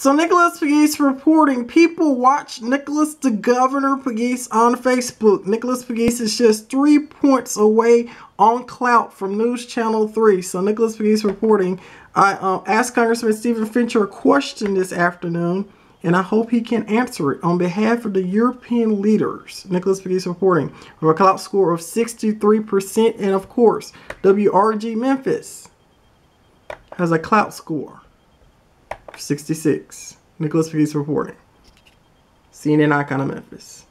So Nicholas Pegues reporting people watch Nicholas the Governor Pegues on Facebook. Nicholas Pegues is just three points away on Klout from News Channel 3. So Nicholas Pegues reporting. I uh, asked Congressman Stephen Fincher a question this afternoon, and I hope he can answer it on behalf of the European leaders. Nicholas Pegues reporting with a Klout score of 63%, and of course, WREG Memphis has a Klout score 66. Nicholas Pegues reporting. CNN Icon of Memphis.